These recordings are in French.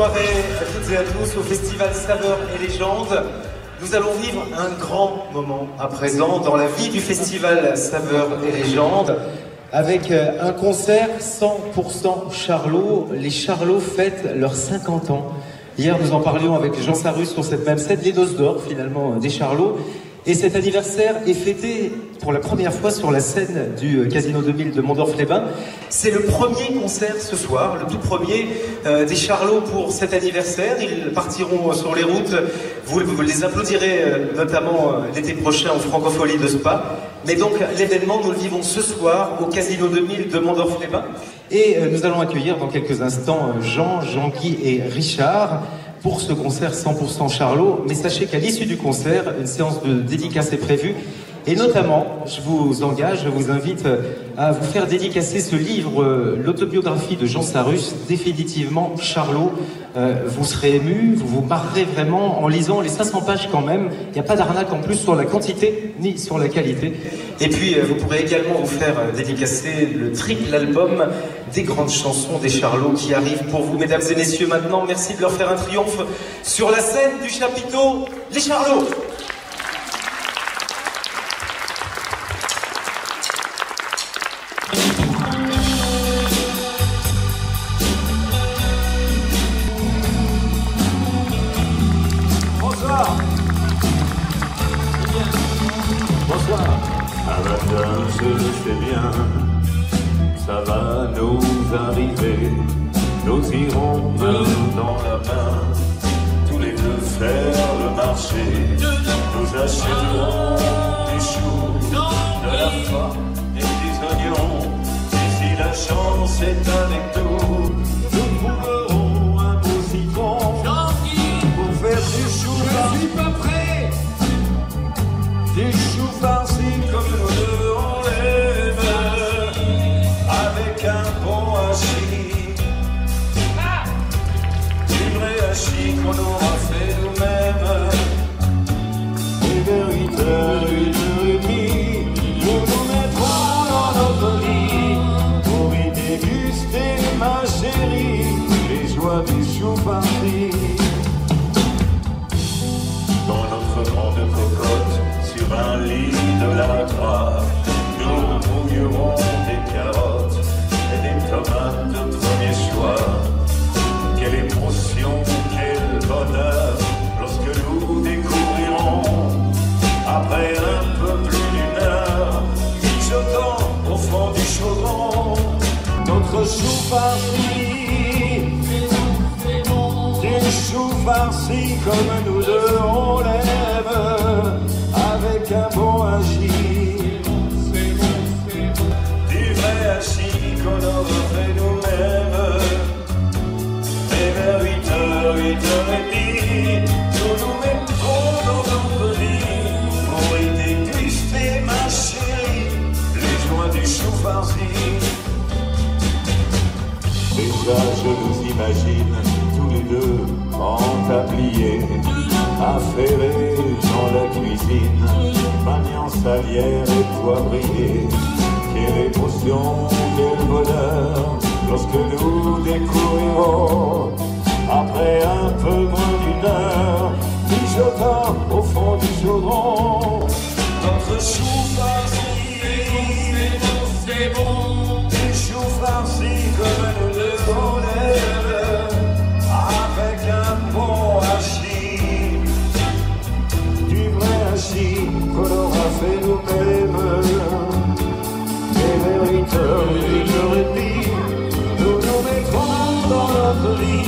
soirée à toutes et à tous au Festival Saveurs et Légendes. Nous allons vivre un grand moment à présent dans la vie du Festival Saveurs et Légendes avec euh, un concert 100% Charlot. Les Charlots fêtent leurs 50 ans. Hier, nous en parlions avec Jean Sarus sur cette même scène, les doses d'or finalement des Charlots. Et cet anniversaire est fêté pour la première fois sur la scène du euh, Casino 2000 de Mondorf-les-Bains. C'est le premier concert ce soir, le tout premier euh, des Charlots pour cet anniversaire. Ils partiront sur les routes. Vous, les applaudirez euh, notamment l'été prochain au Francophonie de Spa. Mais donc l'événement, nous le vivons ce soir au Casino 2000 de Mondorf-les-Bains. Et nous allons accueillir dans quelques instants Jean, Jean-Guy et Richard pour ce concert 100% Charlot. Mais sachez qu'à l'issue du concert, une séance de dédicace est prévue. Et notamment, je vous engage, je vous invite à vous faire dédicacer ce livre, euh, l'autobiographie de Jean Sarus, définitivement Charlot. Euh, vous serez ému, vous vous marrerez vraiment en lisant les 500 pages quand même. Il n'y a pas d'arnaque en plus sur la quantité ni sur la qualité. Et puis, euh, vous pourrez également vous faire dédicacer le triple album des grandes chansons des Charlots qui arrivent pour vous, mesdames et messieurs. Maintenant, merci de leur faire un triomphe sur la scène du chapiteau, les Charlots. Charlatan, je le sais bien, ça va nous arriver. Nous irons main dans la main, tous les deux faire le marché. Nous achèterons des choux, de la foi et des oignons. Si la chance est avec nous, les joies du Choubardi. Dans notre grande cocotte, sur un lit de lac Notre chou farci, du chou farci comme nous deux on lève avec un bon hachis, du vrai hachis qu'on aurait fait nous-mêmes. Et vers 8h, 8h je nous imagine tous les deux en tablier, affairés dans la cuisine, maniant salière et poivrier. Quelle émotion, quel bonheur lorsque nous découvrirons, après un peu moins d'une heure, mijotant au fond du chaudron, notre chou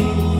you.